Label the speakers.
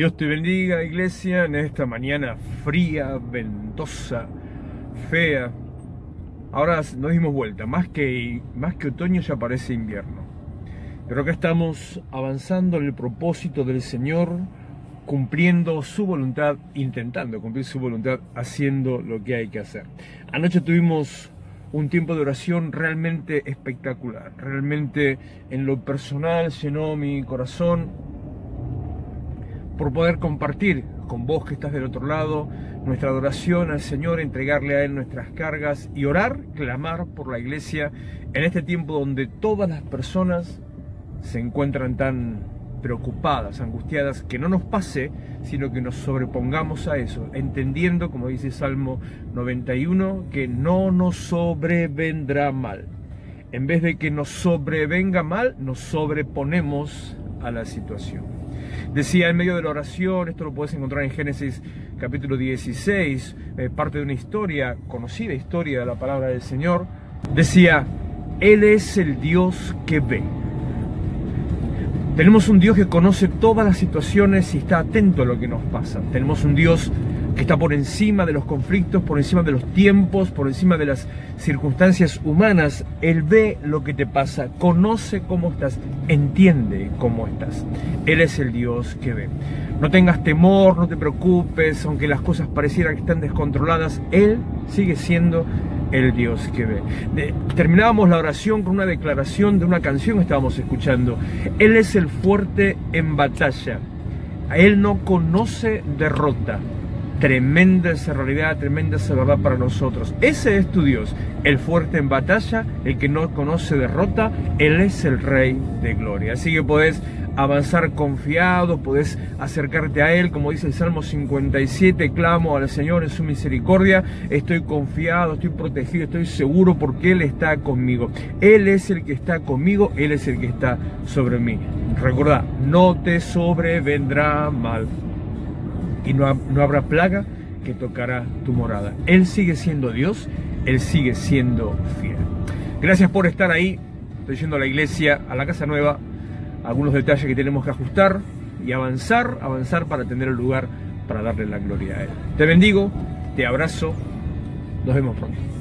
Speaker 1: Dios te bendiga, iglesia, en esta mañana fría, ventosa, fea. Ahora nos dimos vuelta, más que, más que otoño ya parece invierno. Pero acá estamos avanzando en el propósito del Señor, cumpliendo su voluntad, intentando cumplir su voluntad, haciendo lo que hay que hacer. Anoche tuvimos un tiempo de oración realmente espectacular, realmente en lo personal llenó mi corazón por poder compartir con vos que estás del otro lado nuestra adoración al Señor, entregarle a Él nuestras cargas y orar, clamar por la iglesia en este tiempo donde todas las personas se encuentran tan preocupadas, angustiadas, que no nos pase, sino que nos sobrepongamos a eso, entendiendo, como dice Salmo 91, que no nos sobrevendrá mal. En vez de que nos sobrevenga mal, nos sobreponemos a la situación. Decía en medio de la oración, esto lo puedes encontrar en Génesis capítulo 16, eh, parte de una historia, conocida historia de la palabra del Señor, decía, Él es el Dios que ve. Tenemos un Dios que conoce todas las situaciones y está atento a lo que nos pasa. Tenemos un Dios que está por encima de los conflictos, por encima de los tiempos, por encima de las circunstancias humanas. Él ve lo que te pasa, conoce cómo estás, entiende cómo estás. Él es el Dios que ve. No tengas temor, no te preocupes, aunque las cosas parecieran que están descontroladas, Él sigue siendo el Dios que ve. terminábamos la oración con una declaración de una canción que estábamos escuchando. Él es el fuerte en batalla. Él no conoce derrota. Tremenda esa realidad, tremenda esa verdad para nosotros. Ese es tu Dios, el fuerte en batalla, el que no conoce derrota, Él es el Rey de Gloria. Así que podés avanzar confiado, podés acercarte a Él, como dice el Salmo 57, clamo al Señor en su misericordia, estoy confiado, estoy protegido, estoy seguro porque Él está conmigo. Él es el que está conmigo, Él es el que está sobre mí. Recuerda, no te sobrevendrá mal y no, no habrá plaga que tocará tu morada. Él sigue siendo Dios, Él sigue siendo fiel. Gracias por estar ahí. Estoy yendo a la iglesia, a la casa nueva, algunos detalles que tenemos que ajustar y avanzar, avanzar para tener el lugar para darle la gloria a Él. Te bendigo, te abrazo, nos vemos pronto.